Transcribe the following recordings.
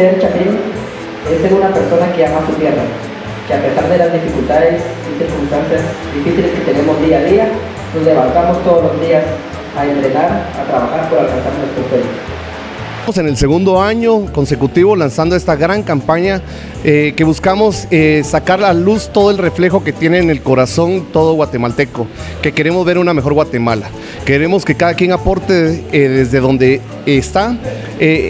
Ser Chapín es ser una persona que ama su tierra, que a pesar de las dificultades y circunstancias difíciles que tenemos día a día, nos levantamos todos los días a entrenar, a trabajar por alcanzar nuestros sueños. En el segundo año consecutivo lanzando esta gran campaña eh, que buscamos eh, sacar a luz todo el reflejo que tiene en el corazón todo guatemalteco, que queremos ver una mejor Guatemala. Queremos que cada quien aporte eh, desde donde está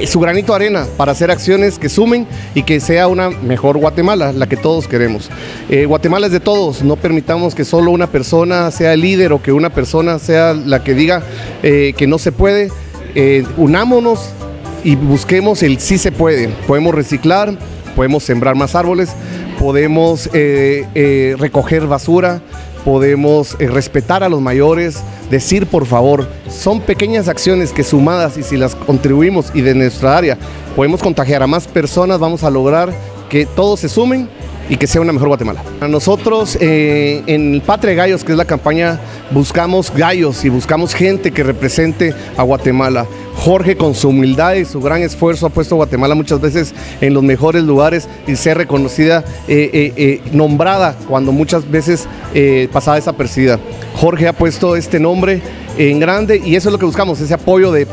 su granito de arena para hacer acciones que sumen y que sea una mejor Guatemala, la que todos queremos. Guatemala es de todos, no permitamos que solo una persona sea el líder o que una persona sea la que diga que no se puede. unámonos y busquemos el sí se puede. Podemos reciclar, podemos sembrar más árboles, podemos eh, eh, recoger basura, podemos eh, respetar a los mayores, decir por favor. Son pequeñas acciones que sumadas y si las contribuimos y de nuestra área podemos contagiar a más personas, vamos a lograr que todos se sumen y que sea una mejor Guatemala. A nosotros eh, en Patria Gallos, que es la campaña, buscamos gallos y buscamos gente que represente a Guatemala. Jorge con su humildad y su gran esfuerzo ha puesto a Guatemala muchas veces en los mejores lugares y ser reconocida, eh, eh, nombrada cuando muchas veces pasaba desapercibida. Jorge ha puesto este nombre en grande y eso es lo que buscamos, ese apoyo de,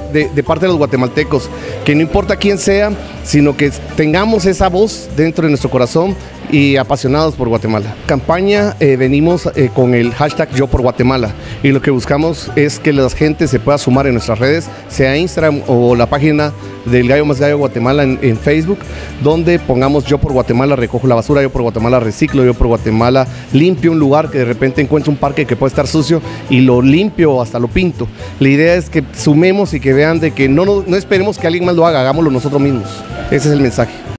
parte de los guatemaltecos, que no importa quién sea, sino que tengamos esa voz dentro de nuestro corazón y apasionados por Guatemala. Campaña eh, venimos eh, con el hashtag Yo por Guatemala y lo que buscamos es que la gente se pueda sumar en nuestras redes, sea Instagram o la página del Gallo Más Gallo Guatemala en, Facebook, donde pongamos Yo por Guatemala recojo la basura, Yo por Guatemala reciclo, Yo por Guatemala limpio un lugar que de repente encuentro un parque que puede estar sucio y lo limpio hasta lo pinto. La idea es que sumemos y que vean de que no, no, no esperemos que alguien más lo haga, hagámoslo nosotros mismos. Ese es el mensaje.